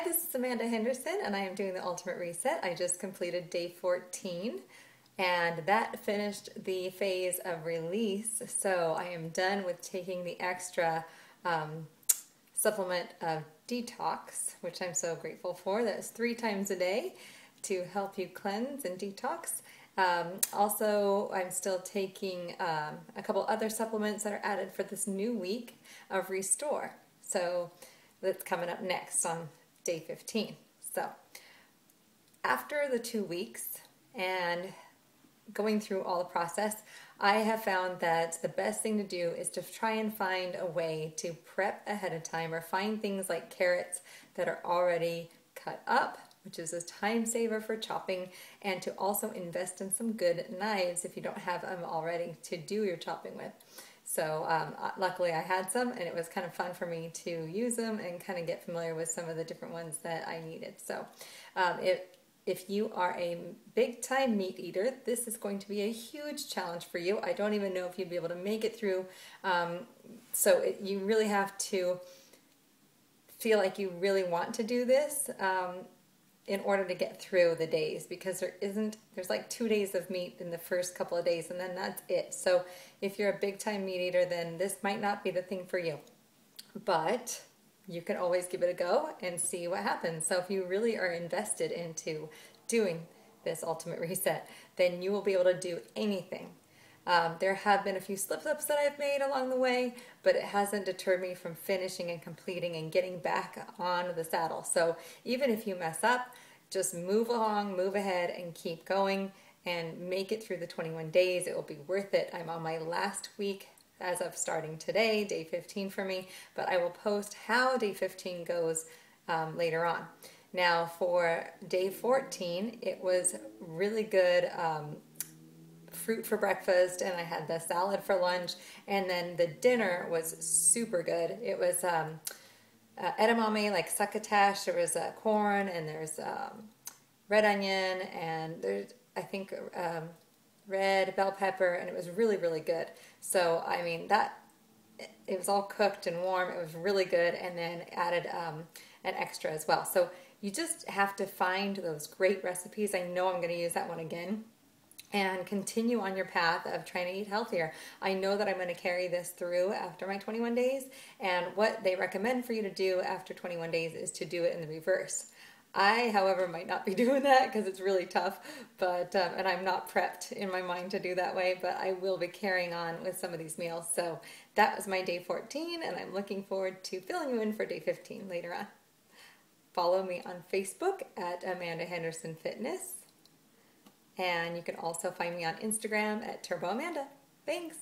Hi, this is Amanda Henderson, and I am doing the Ultimate Reset. I just completed day 14, and that finished the phase of release. So I am done with taking the extra um, supplement of detox, which I'm so grateful for. That's three times a day to help you cleanse and detox. Um, also, I'm still taking um, a couple other supplements that are added for this new week of Restore. So that's coming up next on day 15. So after the two weeks and going through all the process, I have found that the best thing to do is to try and find a way to prep ahead of time or find things like carrots that are already cut up, which is a time saver for chopping, and to also invest in some good knives if you don't have them already to do your chopping with. So um, uh, luckily I had some and it was kind of fun for me to use them and kind of get familiar with some of the different ones that I needed. So um, it, if you are a big time meat eater, this is going to be a huge challenge for you. I don't even know if you'd be able to make it through. Um, so it, you really have to feel like you really want to do this. In order to get through the days because there isn't there's like two days of meat in the first couple of days and then that's it. So if you're a big time meat eater then this might not be the thing for you. But you can always give it a go and see what happens. So if you really are invested into doing this ultimate reset then you will be able to do anything um, there have been a few slip ups that I've made along the way, but it hasn't deterred me from finishing and completing and getting back on the saddle. So even if you mess up, just move along, move ahead, and keep going and make it through the 21 days. It will be worth it. I'm on my last week as of starting today, day 15 for me, but I will post how day 15 goes um, later on. Now, for day 14, it was really good. Um, fruit for breakfast and I had the salad for lunch. And then the dinner was super good. It was um, uh, edamame, like succotash. There was uh, corn and there's um, red onion and there's, I think, um, red bell pepper. And it was really, really good. So, I mean, that it was all cooked and warm. It was really good. And then added um, an extra as well. So you just have to find those great recipes. I know I'm going to use that one again and continue on your path of trying to eat healthier. I know that I'm going to carry this through after my 21 days, and what they recommend for you to do after 21 days is to do it in the reverse. I, however, might not be doing that because it's really tough, but um, and I'm not prepped in my mind to do that way. But I will be carrying on with some of these meals. So that was my day 14, and I'm looking forward to filling you in for day 15 later on. Follow me on Facebook at Amanda Henderson Fitness and you can also find me on Instagram at Turbo Amanda. Thanks.